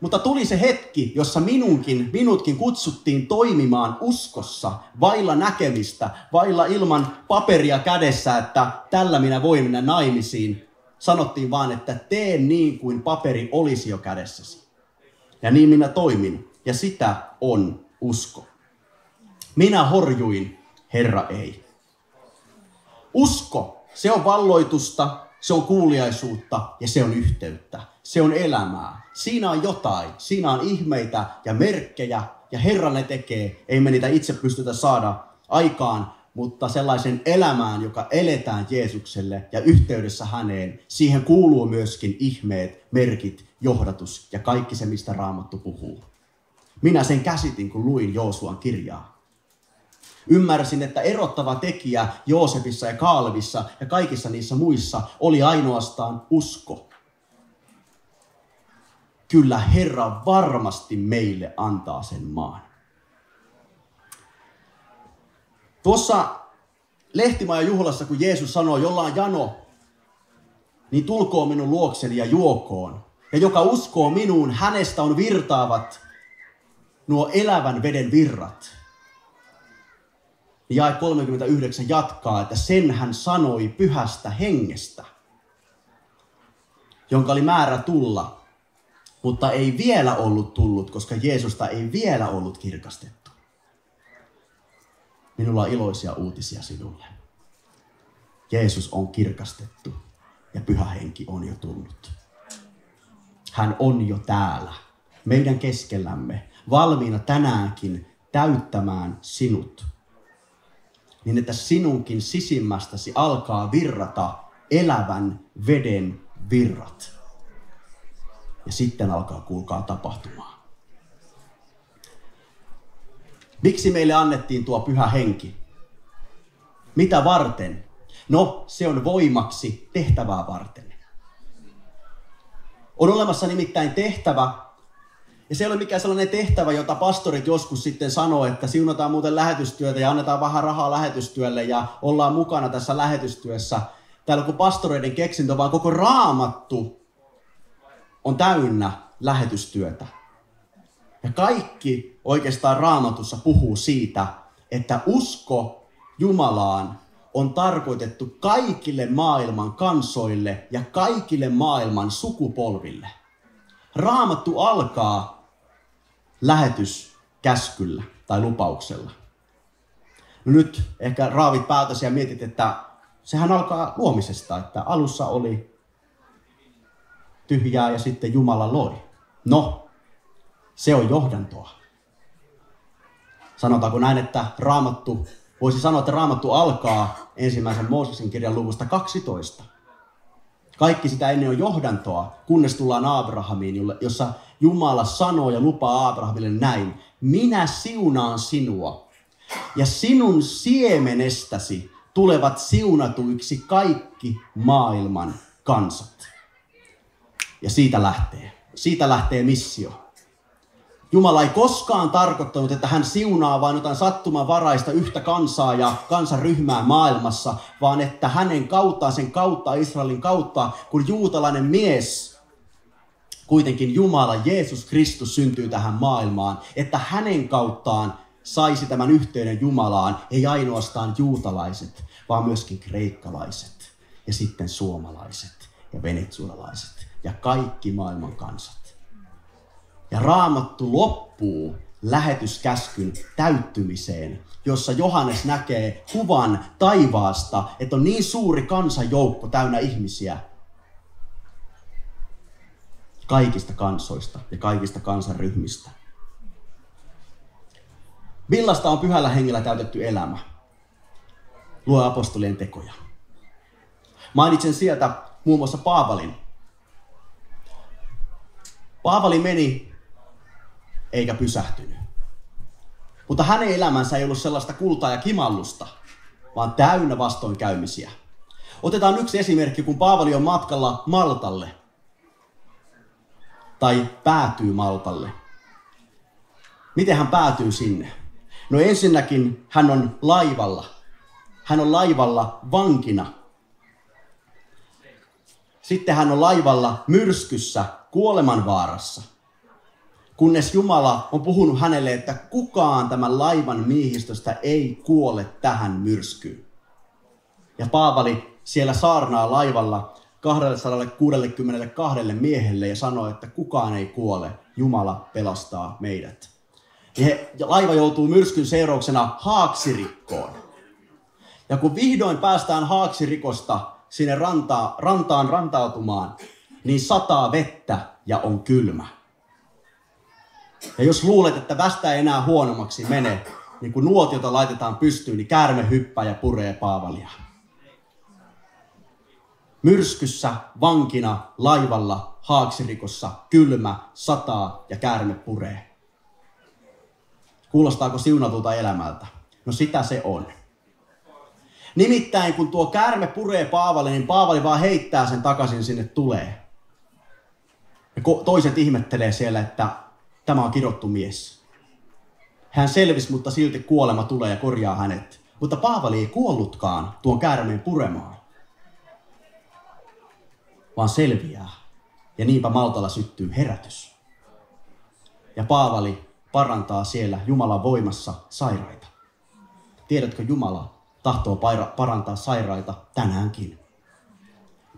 Mutta tuli se hetki, jossa minunkin, minutkin kutsuttiin toimimaan uskossa, vailla näkemistä, vailla ilman paperia kädessä, että tällä minä voin mennä naimisiin. Sanottiin vaan, että tee niin kuin paperi olisi jo kädessäsi. Ja niin minä toimin. Ja sitä on usko. Minä horjuin Herra ei. Usko, se on valloitusta, se on kuuliaisuutta ja se on yhteyttä. Se on elämää. Siinä on jotain. Siinä on ihmeitä ja merkkejä ja Herra ne tekee. Ei me niitä itse pystytä saada aikaan, mutta sellaisen elämään, joka eletään Jeesukselle ja yhteydessä häneen, siihen kuuluu myöskin ihmeet, merkit, johdatus ja kaikki se, mistä Raamattu puhuu. Minä sen käsitin, kun luin Joosuan kirjaa. Ymmärsin, että erottava tekijä Joosefissa ja Kaalvissa ja kaikissa niissä muissa oli ainoastaan usko. Kyllä Herra varmasti meille antaa sen maan. Tuossa lehtimaja juhlassa, kun Jeesus sanoi, jolla on jano, niin tulkoon minun luokseni ja juokoon. Ja joka uskoo minuun, hänestä on virtaavat nuo elävän veden virrat. Ja jae 39 jatkaa, että sen hän sanoi pyhästä hengestä, jonka oli määrä tulla mutta ei vielä ollut tullut, koska Jeesusta ei vielä ollut kirkastettu. Minulla on iloisia uutisia sinulle. Jeesus on kirkastettu ja pyhä henki on jo tullut. Hän on jo täällä, meidän keskellämme, valmiina tänäänkin täyttämään sinut. Niin että sinunkin sisimmästäsi alkaa virrata elävän veden virrat. Ja sitten alkaa kuulkaa tapahtumaan. Miksi meille annettiin tuo pyhä henki? Mitä varten? No, se on voimaksi tehtävää varten. On olemassa nimittäin tehtävä, ja se ei ole mikään sellainen tehtävä, jota pastorit joskus sitten sanoo, että siunataan muuten lähetystyötä ja annetaan vähän rahaa lähetystyölle ja ollaan mukana tässä lähetystyössä. Täällä kun pastoreiden keksintö, vaan koko raamattu on täynnä lähetystyötä. Ja kaikki oikeastaan raamatussa puhuu siitä, että usko Jumalaan on tarkoitettu kaikille maailman kansoille ja kaikille maailman sukupolville. Raamattu alkaa lähetyskäskyllä tai lupauksella. No nyt ehkä raavit päätös ja mietit, että sehän alkaa luomisesta, että alussa oli tyhjää ja sitten Jumala loi. No, se on johdantoa. Sanotaanko näin, että raamattu, voisi sanoa, että raamattu alkaa ensimmäisen Mooseksen kirjan luvusta 12. Kaikki sitä ennen on johdantoa, kunnes tullaan Abrahamiin, jossa Jumala sanoo ja lupaa Abrahamille näin. Minä siunaan sinua ja sinun siemenestäsi tulevat siunatuiksi kaikki maailman kansat. Ja siitä lähtee. Siitä lähtee missio. Jumala ei koskaan tarkoittanut, että hän siunaa vain jotain sattumanvaraista yhtä kansaa ja kansaryhmää maailmassa, vaan että hänen kauttaan, sen kautta, Israelin kautta, kun juutalainen mies, kuitenkin Jumala, Jeesus Kristus syntyy tähän maailmaan, että hänen kauttaan saisi tämän yhteyden Jumalaan, ei ainoastaan juutalaiset, vaan myöskin kreikkalaiset ja sitten suomalaiset ja venezuelalaiset ja kaikki maailman kansat. Ja raamattu loppuu lähetyskäskyn täyttymiseen, jossa Johannes näkee kuvan taivaasta, että on niin suuri kansanjoukko täynnä ihmisiä kaikista kansoista ja kaikista kansanryhmistä. Millaista on pyhällä hengellä täytetty elämä? Lue apostolien tekoja. Mainitsen sieltä muun muassa Paavalin. Paavali meni eikä pysähtynyt. Mutta hänen elämänsä ei ollut sellaista kultaa ja kimallusta, vaan täynnä vastoinkäymisiä. Otetaan yksi esimerkki, kun Paavali on matkalla Maltalle. Tai päätyy Maltalle. Miten hän päätyy sinne? No ensinnäkin hän on laivalla. Hän on laivalla vankina. Sitten hän on laivalla myrskyssä kuolemanvaarassa kunnes Jumala on puhunut hänelle, että kukaan tämän laivan miehistöstä ei kuole tähän myrskyyn. Ja Paavali siellä saarnaa laivalla 262 miehelle ja sanoo, että kukaan ei kuole, Jumala pelastaa meidät. Ja, ja laiva joutuu myrskyn seurauksena haaksirikkoon. Ja kun vihdoin päästään haaksirikosta sinne rantaan, rantaan rantautumaan, niin sataa vettä ja on kylmä. Ja jos luulet, että västä ei enää huonommaksi mene, niin kun nuotiota laitetaan pystyyn, niin käärme hyppää ja puree Paavalia. Myrskyssä, vankina, laivalla, haaksirikossa, kylmä, sataa ja käärme puree. Kuulostaako siunatulta elämältä? No sitä se on. Nimittäin kun tuo käärme puree Paavalle, niin Paavali vaan heittää sen takaisin sinne tulee. Ja toiset ihmettelee siellä, että Tämä on kidottu mies. Hän selvisi, mutta silti kuolema tulee ja korjaa hänet. Mutta Paavali ei kuollutkaan tuon käärmeen puremaan, vaan selviää. Ja niinpä Maltalla syttyy herätys. Ja Paavali parantaa siellä Jumalan voimassa sairaita. Tiedätkö, Jumala tahtoo parantaa sairaita tänäänkin.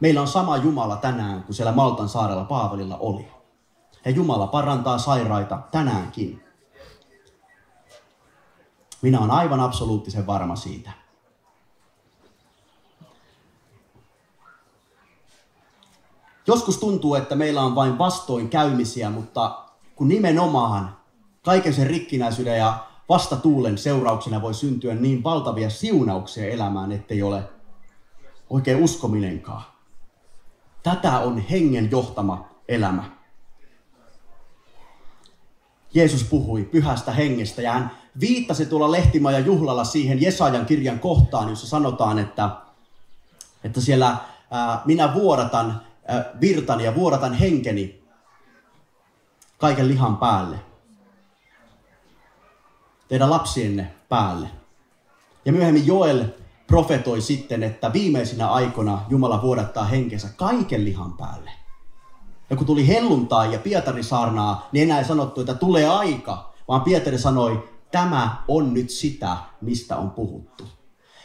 Meillä on sama Jumala tänään kuin siellä Maltan saarella Paavalilla oli. Ja Jumala parantaa sairaita tänäänkin. Minä olen aivan absoluuttisen varma siitä. Joskus tuntuu, että meillä on vain vastoinkäymisiä, mutta kun nimenomaan kaiken sen rikkinäisyyden ja vastatuulen seurauksena voi syntyä niin valtavia siunauksia elämään, ettei ole oikein uskominenkaan. Tätä on hengen johtama elämä. Jeesus puhui pyhästä hengestä ja hän viittasi tuolla Lehtimaja juhlalla siihen Jesajan kirjan kohtaan, jossa sanotaan, että, että siellä ää, minä vuodatan ää, virtani ja vuodatan henkeni kaiken lihan päälle. Teidän lapsienne päälle. Ja myöhemmin Joel profetoi sitten, että viimeisinä aikoina Jumala vuodattaa henkensä kaiken lihan päälle. Ja kun tuli helluntai ja Pietari saarnaa, niin enää ei sanottu, että tulee aika, vaan Pietari sanoi, tämä on nyt sitä, mistä on puhuttu.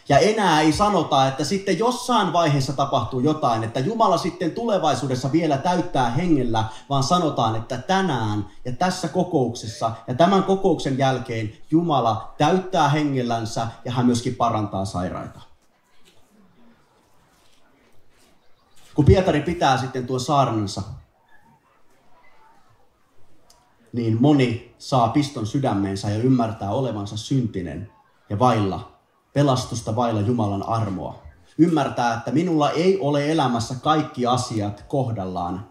Ja enää ei sanota, että sitten jossain vaiheessa tapahtuu jotain, että Jumala sitten tulevaisuudessa vielä täyttää hengellä, vaan sanotaan, että tänään ja tässä kokouksessa ja tämän kokouksen jälkeen Jumala täyttää hengellänsä ja hän myöskin parantaa sairaita. Kun Pietari pitää sitten tuon saarnansa, niin moni saa piston sydämeensä ja ymmärtää olevansa syntinen ja vailla pelastusta vailla Jumalan armoa. Ymmärtää, että minulla ei ole elämässä kaikki asiat kohdallaan.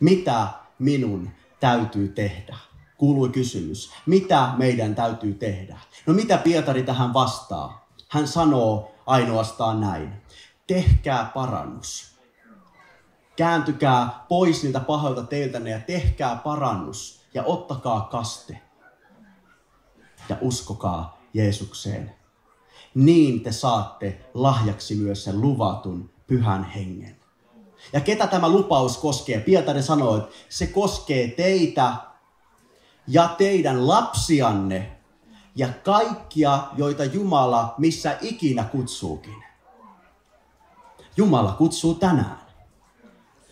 Mitä minun täytyy tehdä? Kuului kysymys. Mitä meidän täytyy tehdä? No mitä Pietari tähän vastaa? Hän sanoo ainoastaan näin. Tehkää parannus. Kääntykää pois niiltä pahoilta teiltänne ja tehkää parannus ja ottakaa kaste. Ja uskokaa Jeesukseen niin te saatte lahjaksi myös sen luvatun pyhän hengen. Ja ketä tämä lupaus koskee? Pietari sanoi, että se koskee teitä ja teidän lapsianne ja kaikkia, joita Jumala missä ikinä kutsuukin. Jumala kutsuu tänään.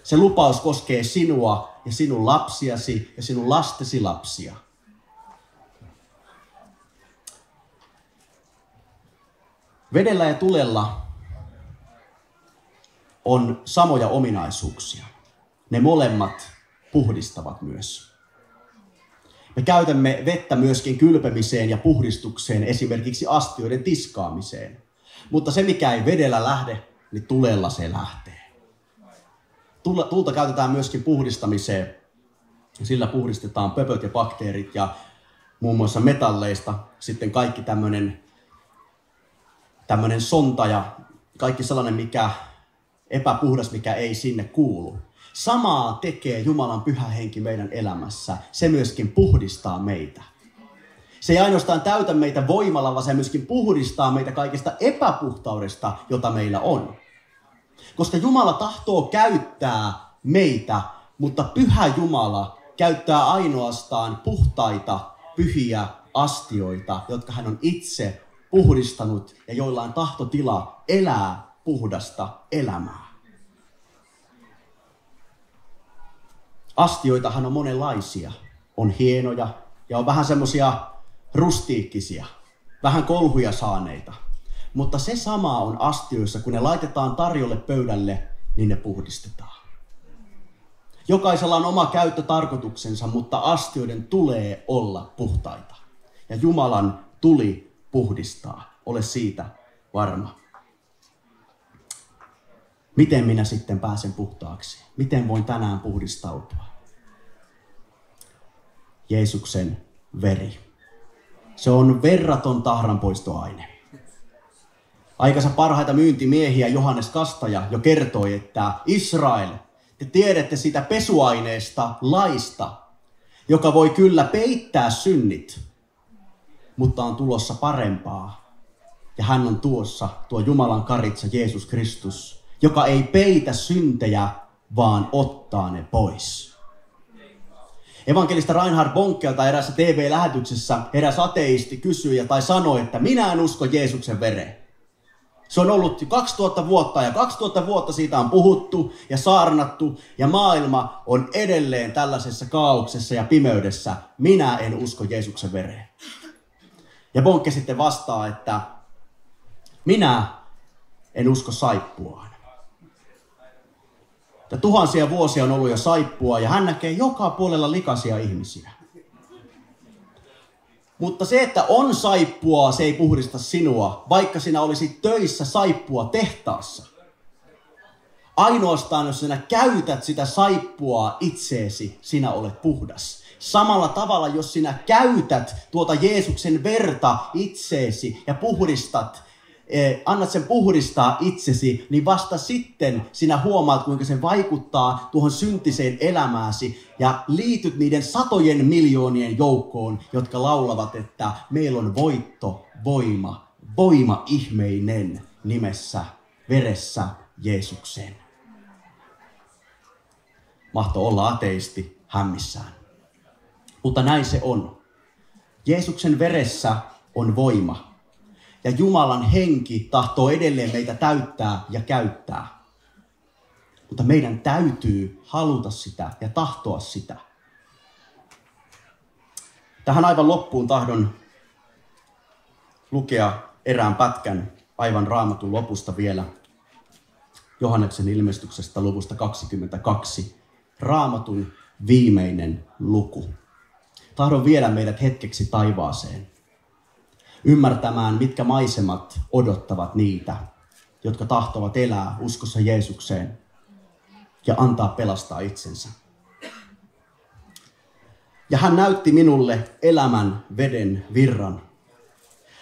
Se lupaus koskee sinua ja sinun lapsiasi ja sinun lastesi lapsia. Vedellä ja tulella on samoja ominaisuuksia. Ne molemmat puhdistavat myös. Me käytämme vettä myöskin kylpemiseen ja puhdistukseen, esimerkiksi astioiden tiskaamiseen. Mutta se, mikä ei vedellä lähde, niin tulella se lähtee. Tulta käytetään myöskin puhdistamiseen. Sillä puhdistetaan pöpöt ja bakteerit ja muun muassa metalleista sitten kaikki tämmöinen tämmöinen sonta ja kaikki sellainen, mikä epäpuhdas, mikä ei sinne kuulu. Samaa tekee Jumalan pyhä henki meidän elämässä. Se myöskin puhdistaa meitä. Se ei ainoastaan täytä meitä voimalla, vaan se myöskin puhdistaa meitä kaikesta epäpuhtaudesta, jota meillä on. Koska Jumala tahtoo käyttää meitä, mutta pyhä Jumala käyttää ainoastaan puhtaita, pyhiä astioita, jotka hän on itse puhdistanut ja joilla on tahtotila elää puhdasta elämää. Astioitahan on monenlaisia. On hienoja ja on vähän semmoisia rustiikkisia, vähän kolhuja saaneita. Mutta se sama on astioissa, kun ne laitetaan tarjolle pöydälle, niin ne puhdistetaan. Jokaisella on oma käyttötarkoituksensa, mutta astioiden tulee olla puhtaita. Ja Jumalan tuli puhdistaa. Ole siitä varma. Miten minä sitten pääsen puhtaaksi? Miten voin tänään puhdistautua? Jeesuksen veri. Se on verraton tahranpoistoaine. Aikansa parhaita myyntimiehiä Johannes Kastaja jo kertoi, että Israel, te tiedätte sitä pesuaineesta laista, joka voi kyllä peittää synnit, mutta on tulossa parempaa. Ja hän on tuossa, tuo Jumalan karitsa Jeesus Kristus, joka ei peitä syntejä, vaan ottaa ne pois. Evankelista Reinhard Bonkelta erässä TV-lähetyksessä eräs ateisti kysyi tai sanoi, että minä en usko Jeesuksen vereen. Se on ollut 2000 vuotta ja 2000 vuotta siitä on puhuttu ja saarnattu ja maailma on edelleen tällaisessa kaauksessa ja pimeydessä. Minä en usko Jeesuksen vereen. Ja Bonke sitten vastaa, että minä en usko saippuaan. Ja tuhansia vuosia on ollut jo saippua ja hän näkee joka puolella likaisia ihmisiä. Mutta se, että on saippua, se ei puhdista sinua, vaikka sinä olisit töissä saippua tehtaassa. Ainoastaan, jos sinä käytät sitä saippua itseesi, sinä olet puhdas. Samalla tavalla, jos sinä käytät tuota Jeesuksen verta itseesi ja puhdistat annat sen puhdistaa itsesi, niin vasta sitten sinä huomaat, kuinka se vaikuttaa tuohon syntiseen elämääsi ja liityt niiden satojen miljoonien joukkoon, jotka laulavat, että meillä on voitto, voima, voima ihmeinen nimessä, veressä Jeesukseen. Mahto olla ateisti hämmissään. Mutta näin se on. Jeesuksen veressä on voima ja Jumalan henki tahtoo edelleen meitä täyttää ja käyttää. Mutta meidän täytyy haluta sitä ja tahtoa sitä. Tähän aivan loppuun tahdon lukea erään pätkän aivan raamatun lopusta vielä. Johanneksen ilmestyksestä luvusta 22. Raamatun viimeinen luku. Tahdon viedä meidät hetkeksi taivaaseen ymmärtämään, mitkä maisemat odottavat niitä, jotka tahtovat elää uskossa Jeesukseen ja antaa pelastaa itsensä. Ja hän näytti minulle elämän veden virran,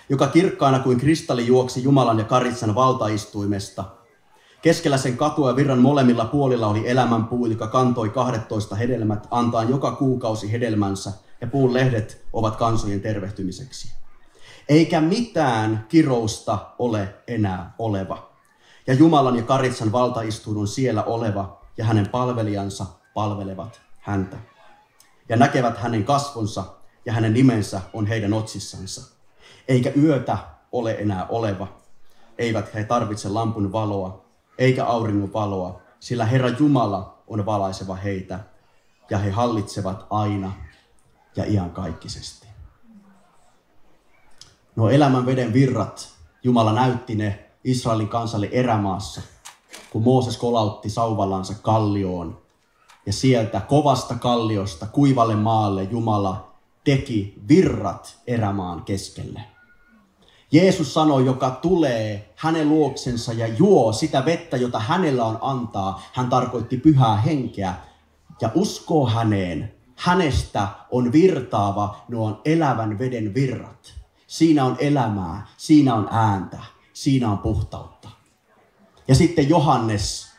joka kirkkaana kuin kristalli juoksi Jumalan ja Karitsan valtaistuimesta. Keskellä sen katua ja virran molemmilla puolilla oli elämän puu, joka kantoi 12 hedelmät, antaa joka kuukausi hedelmänsä, ja puun lehdet ovat kansojen tervehtymiseksi eikä mitään kirousta ole enää oleva. Ja Jumalan ja Karitsan valtaistuin on siellä oleva, ja hänen palvelijansa palvelevat häntä. Ja näkevät hänen kasvonsa, ja hänen nimensä on heidän otsissansa. Eikä yötä ole enää oleva, eivät he tarvitse lampun valoa, eikä auringon valoa, sillä Herra Jumala on valaiseva heitä, ja he hallitsevat aina ja iankaikkisesti. No elämän veden virrat, Jumala näytti ne Israelin kansalle erämaassa, kun Mooses kolautti sauvallansa kallioon. Ja sieltä kovasta kalliosta kuivalle maalle Jumala teki virrat erämaan keskelle. Jeesus sanoi, joka tulee hänen luoksensa ja juo sitä vettä, jota hänellä on antaa. Hän tarkoitti pyhää henkeä ja uskoo häneen. Hänestä on virtaava nuo elävän veden virrat. Siinä on elämää, siinä on ääntä, siinä on puhtautta. Ja sitten Johannes,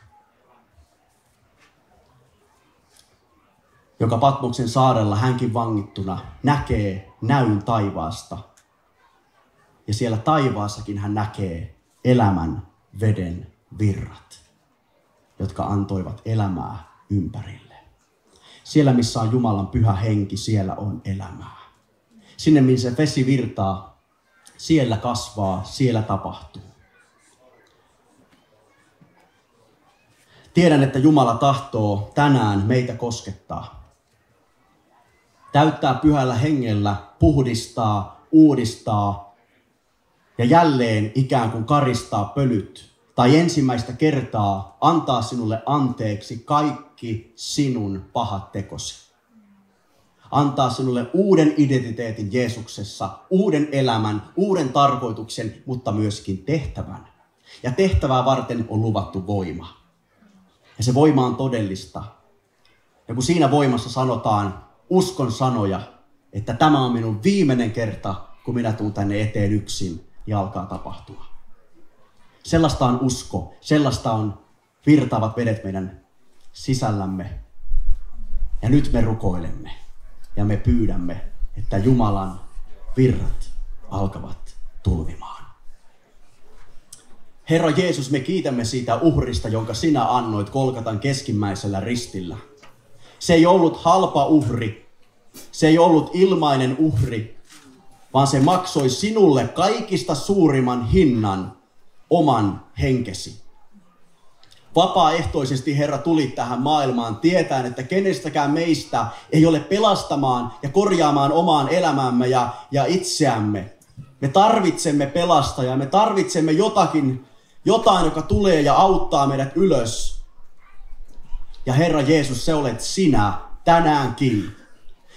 joka Patmoksen saarella hänkin vangittuna näkee näyn taivaasta. Ja siellä taivaassakin hän näkee elämän veden virrat, jotka antoivat elämää ympärille. Siellä, missä on Jumalan pyhä henki, siellä on elämää. Sinne, missä vesi virtaa, siellä kasvaa, siellä tapahtuu. Tiedän, että Jumala tahtoo tänään meitä koskettaa. Täyttää pyhällä hengellä, puhdistaa, uudistaa ja jälleen ikään kuin karistaa pölyt. Tai ensimmäistä kertaa antaa sinulle anteeksi kaikki sinun pahat tekosi antaa sinulle uuden identiteetin Jeesuksessa, uuden elämän, uuden tarkoituksen, mutta myöskin tehtävän. Ja tehtävää varten on luvattu voima. Ja se voima on todellista. Ja kun siinä voimassa sanotaan uskon sanoja, että tämä on minun viimeinen kerta, kun minä tuun tänne eteen yksin, ja alkaa tapahtua. Sellaista on usko, sellaista on virtaavat vedet meidän sisällämme. Ja nyt me rukoilemme ja me pyydämme, että Jumalan virrat alkavat tulvimaan. Herra Jeesus, me kiitämme siitä uhrista, jonka sinä annoit Kolkatan keskimmäisellä ristillä. Se ei ollut halpa uhri, se ei ollut ilmainen uhri, vaan se maksoi sinulle kaikista suurimman hinnan, oman henkesi. Vapaaehtoisesti Herra tuli tähän maailmaan tietäen, että kenestäkään meistä ei ole pelastamaan ja korjaamaan omaan elämäämme ja, ja itseämme. Me tarvitsemme pelastajaa, me tarvitsemme jotakin, jotain, joka tulee ja auttaa meidät ylös. Ja Herra Jeesus, se olet sinä tänäänkin.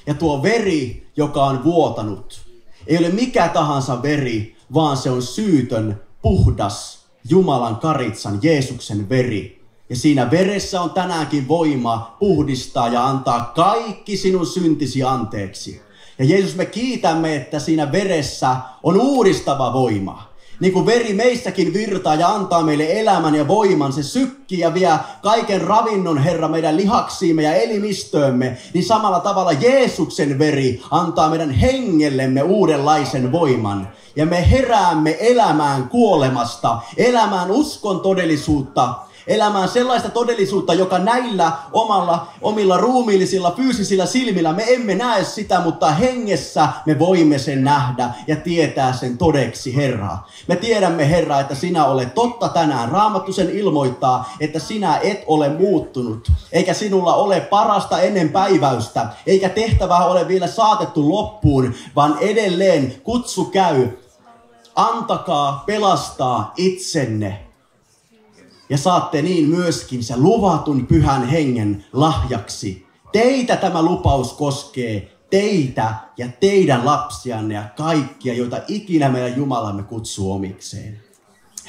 Ja tuo veri, joka on vuotanut, ei ole mikä tahansa veri, vaan se on syytön, puhdas, Jumalan karitsan, Jeesuksen veri. Ja siinä veressä on tänäänkin voima puhdistaa ja antaa kaikki sinun syntisi anteeksi. Ja Jeesus, me kiitämme, että siinä veressä on uudistava voima. Niin kuin veri meissäkin virtaa ja antaa meille elämän ja voiman, se sykkii ja vie kaiken ravinnon, Herra, meidän lihaksiimme ja elimistöömme, niin samalla tavalla Jeesuksen veri antaa meidän hengellemme uudenlaisen voiman. Ja me heräämme elämään kuolemasta, elämään uskon todellisuutta, elämään sellaista todellisuutta, joka näillä omalla, omilla ruumiillisilla, fyysisillä silmillä me emme näe sitä, mutta hengessä me voimme sen nähdä ja tietää sen todeksi, Herra. Me tiedämme, Herra, että sinä olet totta tänään. Raamattu sen ilmoittaa, että sinä et ole muuttunut, eikä sinulla ole parasta ennen päiväystä, eikä tehtävää ole vielä saatettu loppuun, vaan edelleen kutsu käy. Antakaa pelastaa itsenne ja saatte niin myöskin se luvatun pyhän hengen lahjaksi. Teitä tämä lupaus koskee, teitä ja teidän lapsianne ja kaikkia, joita ikinä meidän Jumalamme kutsuu omikseen.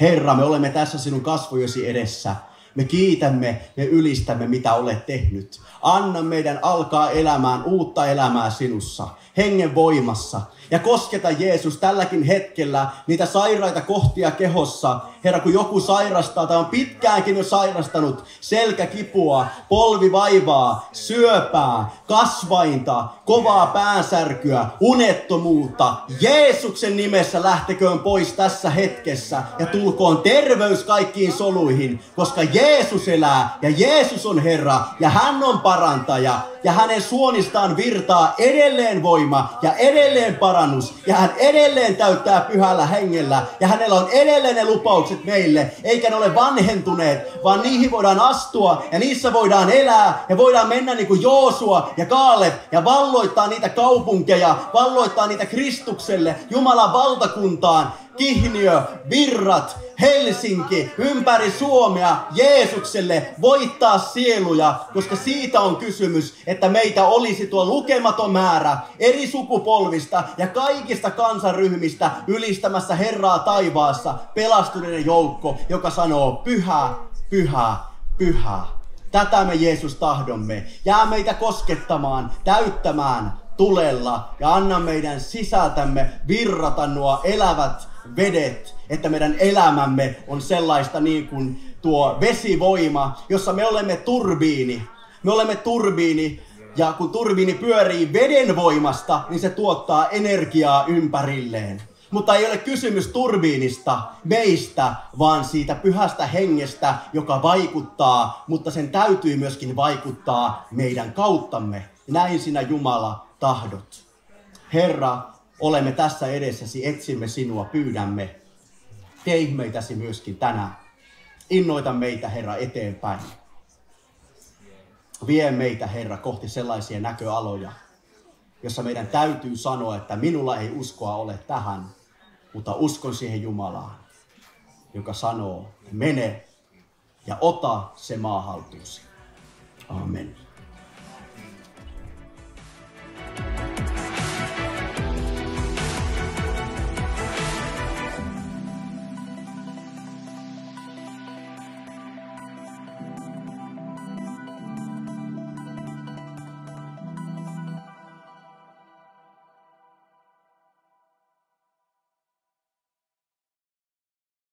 Herra, me olemme tässä sinun kasvojesi edessä. Me kiitämme ja ylistämme, mitä olet tehnyt. Anna meidän alkaa elämään uutta elämää sinussa, hengen voimassa. Ja kosketa Jeesus tälläkin hetkellä niitä sairaita kohtia kehossa, Herra, kun joku sairastaa tai on pitkäänkin jo sairastanut selkäkipua, polvivaivaa, syöpää, kasvainta, kovaa päänsärkyä, unettomuutta, Jeesuksen nimessä lähteköön pois tässä hetkessä ja tulkoon terveys kaikkiin soluihin, koska Jeesus elää ja Jeesus on Herra ja hän on parantaja ja hänen suonistaan virtaa edelleen voima ja edelleen parannus ja hän edelleen täyttää pyhällä hengellä ja hänellä on edelleen ne lupaukset meille, eikä ne ole vanhentuneet, vaan niihin voidaan astua ja niissä voidaan elää ja voidaan mennä niin kuin Joosua ja Kaaleb ja valloittaa niitä kaupunkeja, valloittaa niitä Kristukselle, Jumalan valtakuntaan, Kihniö, Virrat, Helsinki, ympäri Suomea Jeesukselle voittaa sieluja, koska siitä on kysymys, että meitä olisi tuo lukematon määrä eri sukupolvista ja kaikista kansanryhmistä ylistämässä Herraa taivaassa pelastuneiden joukko, joka sanoo pyhä, pyhä, pyhä. Tätä me Jeesus tahdomme. Jää meitä koskettamaan, täyttämään tulella ja anna meidän sisältämme virrata nuo elävät vedet, että meidän elämämme on sellaista niin kuin tuo vesivoima, jossa me olemme turbiini. Me olemme turbiini ja kun turbiini pyörii veden voimasta, niin se tuottaa energiaa ympärilleen. Mutta ei ole kysymys turbiinista, meistä, vaan siitä pyhästä hengestä, joka vaikuttaa, mutta sen täytyy myöskin vaikuttaa meidän kauttamme. Näin sinä Jumala tahdot. Herra, olemme tässä edessäsi, etsimme sinua, pyydämme. Tee ihmeitäsi myöskin tänään. Innoita meitä, Herra, eteenpäin. Vie meitä, Herra, kohti sellaisia näköaloja, jossa meidän täytyy sanoa, että minulla ei uskoa ole tähän, mutta uskon siihen Jumalaan, joka sanoo, mene ja ota se maa haltuusi. Amen. Amen.